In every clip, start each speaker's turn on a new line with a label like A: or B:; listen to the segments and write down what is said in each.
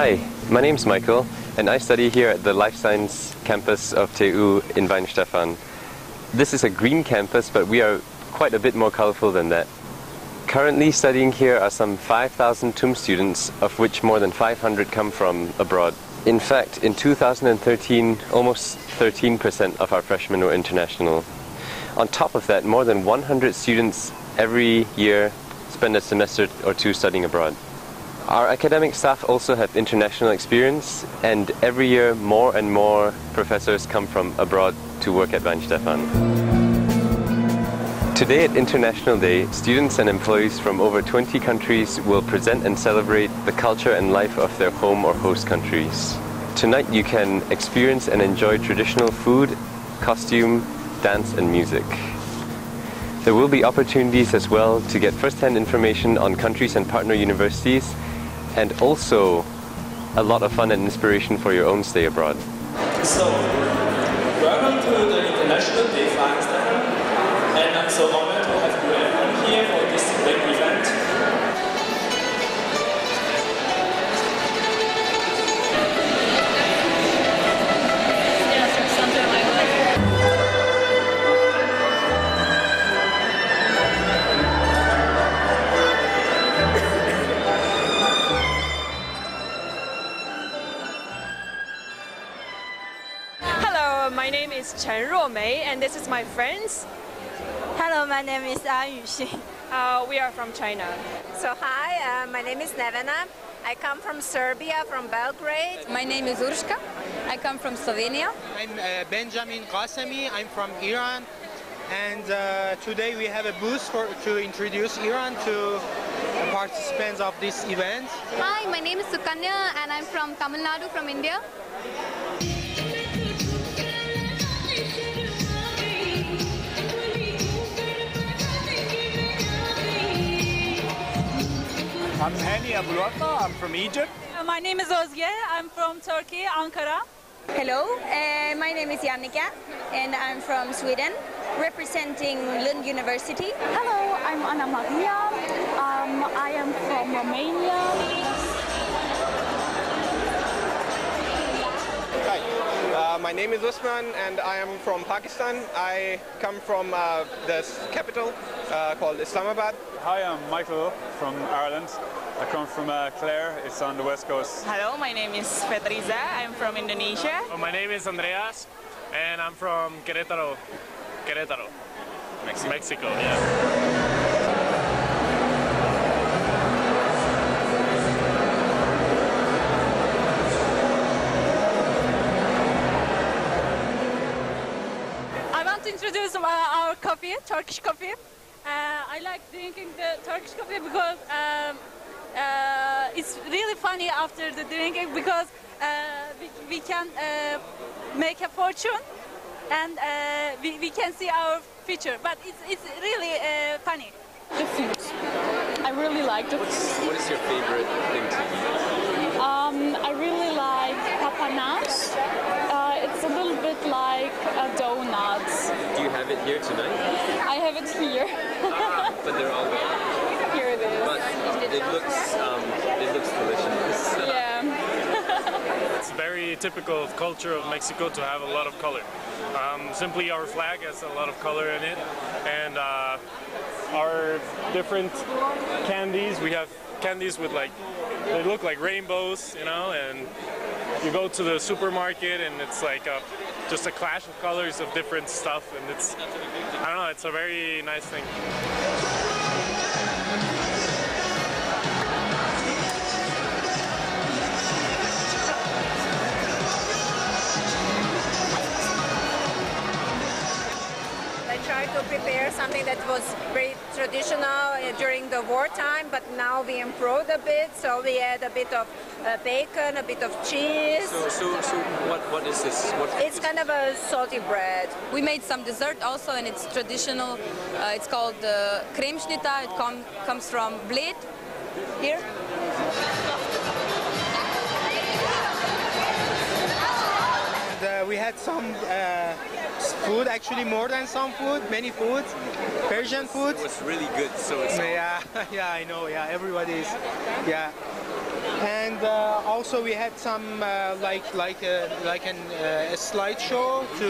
A: Hi, my name's Michael, and I study here at the Life Science campus of TU in Weihenstephan. This is a green campus, but we are quite a bit more colorful than that. Currently studying here are some 5,000 TUM students, of which more than 500 come from abroad. In fact, in 2013, almost 13% of our freshmen were international. On top of that, more than 100 students every year spend a semester or two studying abroad. Our academic staff also have international experience, and every year more and more professors come from abroad to work at Weihenstephan. Today at International Day, students and employees from over 20 countries will present and celebrate the culture and life of their home or host countries. Tonight you can experience and enjoy traditional food, costume, dance and music. There will be opportunities as well to get first-hand information on countries and partner universities and also a lot of fun and inspiration for your own stay abroad.
B: So, welcome to the International Day Weihenstephan, and I'm so honored
C: is Chen Ruomei, and this is my friends.
D: Hello, my name is An Yuxin.
C: Uh, we are from China.
D: So hi, uh, my name is Nevena. I come from Serbia, from Belgrade.
E: My name is Urshka. I come from Slovenia.
F: I'm uh, Benjamin Qasemi. I'm from Iran. And uh, today we have a booth for, to introduce Iran to participants of this event.
G: Hi, my name is Sukanya and I'm from Tamil Nadu from India.
H: I'm Hani Abulwafa. I'm from Egypt.
I: My name is Ozge. I'm from Turkey, Ankara.
J: Hello, uh, my name is Jannika and I'm from Sweden, representing Lund University.
K: Hello, I'm Anna Maria. Um, I am from Romania.
L: Hi, uh, my name is Usman and I am from Pakistan. I come from uh, the capital uh, called Islamabad.
H: Hi, I'm Michael from Ireland. I come from uh, Clare. It's on the west coast.
M: Hello, my name is Petriza. I'm from Indonesia.
N: Oh, my name is Andreas, and I'm from Querétaro. Querétaro, Mexico. Mexico, yeah.
I: Introduce uh, our coffee, Turkish coffee. Uh, I like drinking the Turkish coffee because um, uh, it's really funny after the drinking because uh, we, we can uh, make a fortune and uh, we, we can see our future. But it's, it's really uh, funny.
K: The food. I really like the
A: What's, what is your favorite thing to eat?
K: Um, I really like papanas. It's a little bit like a donut.
A: Do you have it here tonight?
K: I have it here.
A: But they're all gone.
K: here it is.
A: But it looks, um, it looks delicious.
K: Yeah.
N: It's very typical of culture of Mexico to have a lot of color. Um, simply our flag has a lot of color in it, and uh, our different candies. We have candies with like they look like rainbows, you know, and you go to the supermarket and it's like a, just a clash of colors of different stuff, and it's I don't know, it's a very nice thing.
D: Something that was very traditional uh, during the wartime, but now we improved a bit. So we add a bit of uh, bacon, a bit of cheese.
A: So, so, so what, what is this? What
D: It's kind of a salty bread.
E: We made some dessert also, and it's traditional. Uh, it's called uh, Cremeschnitta. It com- comes from Bled. Here.
F: Had some uh, food, actually more than some food, many food, Persian food.
A: It was really good, so it's
F: Yeah, yeah, I know. Yeah, everybody is. Yeah. And uh, also we had some uh, like like uh, like an, uh, a slideshow to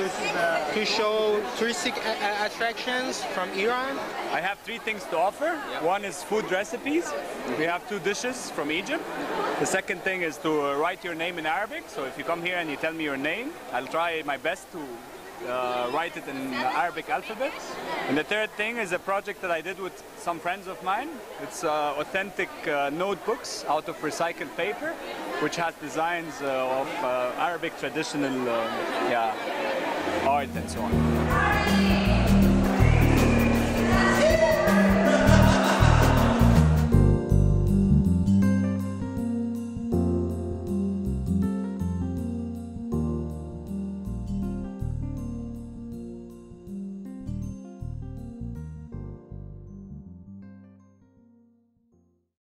F: to show touristic a- a- attractions from Iran.
H: I have three things to offer. One is food recipes. We have two dishes from Egypt. The second thing is to uh, write your name in Arabic. So if you come here and you tell me your name, I'll try my best to uh, write it in Arabic alphabet. And the third thing is a project that I did with some friends of mine. It's uh, authentic uh, notebooks out of recycled paper, which has designs uh, of uh, Arabic traditional uh, yeah, art and so on.